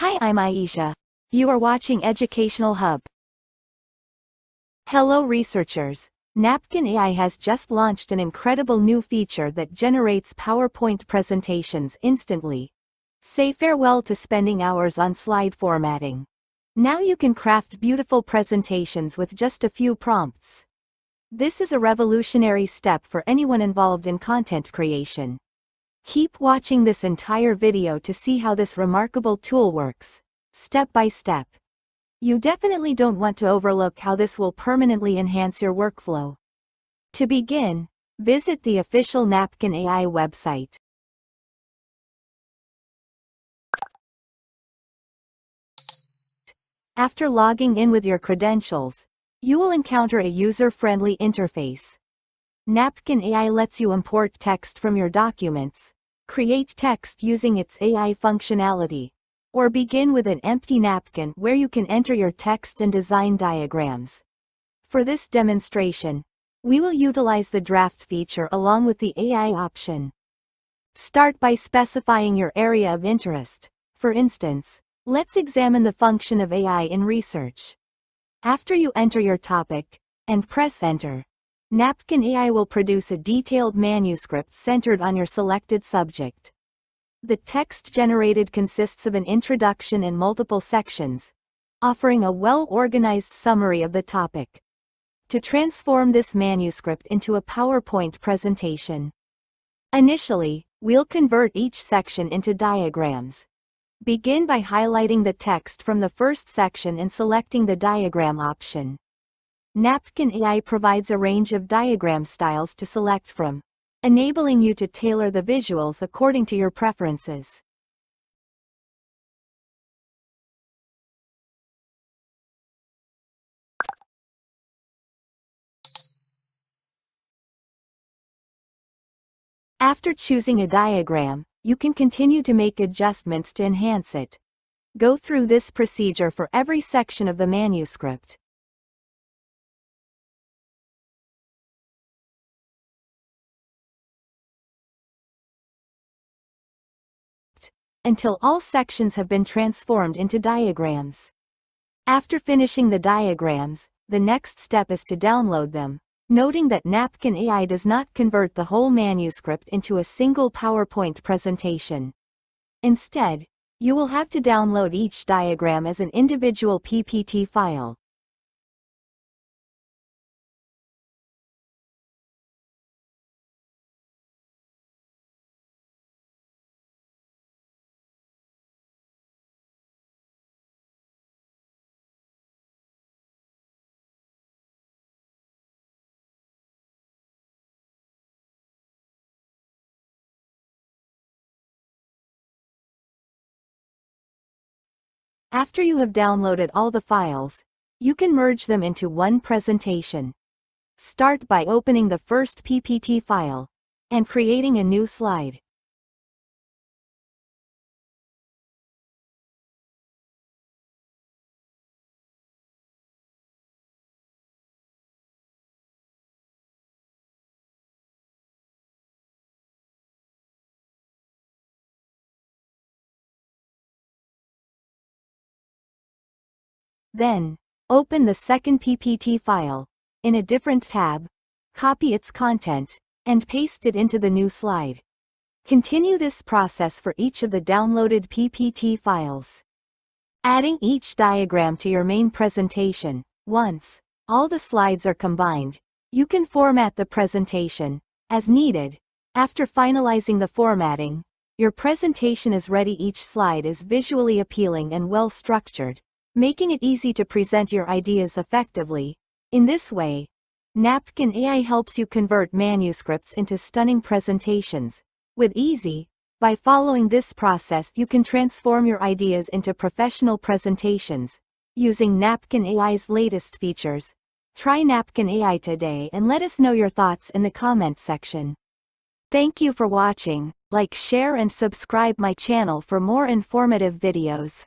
Hi, I'm Aisha. You are watching Educational Hub. Hello researchers. Napkin AI has just launched an incredible new feature that generates PowerPoint presentations instantly. Say farewell to spending hours on slide formatting. Now you can craft beautiful presentations with just a few prompts. This is a revolutionary step for anyone involved in content creation. Keep watching this entire video to see how this remarkable tool works, step by step. You definitely don't want to overlook how this will permanently enhance your workflow. To begin, visit the official Napkin AI website. After logging in with your credentials, you will encounter a user-friendly interface. Napkin AI lets you import text from your documents, create text using its AI functionality, or begin with an empty napkin where you can enter your text and design diagrams. For this demonstration, we will utilize the draft feature along with the AI option. Start by specifying your area of interest. For instance, let's examine the function of AI in research. After you enter your topic, and press enter, Napkin AI will produce a detailed manuscript centered on your selected subject. The text generated consists of an introduction and multiple sections, offering a well-organized summary of the topic. To transform this manuscript into a PowerPoint presentation. Initially, we'll convert each section into diagrams. Begin by highlighting the text from the first section and selecting the diagram option. Napkin AI provides a range of diagram styles to select from, enabling you to tailor the visuals according to your preferences. After choosing a diagram, you can continue to make adjustments to enhance it. Go through this procedure for every section of the manuscript. Until all sections have been transformed into diagrams. After finishing the diagrams, the next step is to download them, noting that Napkin AI does not convert the whole manuscript into a single PowerPoint presentation. Instead, you will have to download each diagram as an individual PPT file. After you have downloaded all the files, you can merge them into one presentation. Start by opening the first PPT file and creating a new slide. Then, open the second PPT file, in a different tab, copy its content, and paste it into the new slide. Continue this process for each of the downloaded PPT files. Adding each diagram to your main presentation, once all the slides are combined, you can format the presentation, as needed. After finalizing the formatting, your presentation is ready each slide is visually appealing and well structured making it easy to present your ideas effectively. In this way, Napkin AI helps you convert manuscripts into stunning presentations. With easy, by following this process you can transform your ideas into professional presentations. Using Napkin AI's latest features. Try Napkin AI today and let us know your thoughts in the comment section. Thank you for watching, like share and subscribe my channel for more informative videos.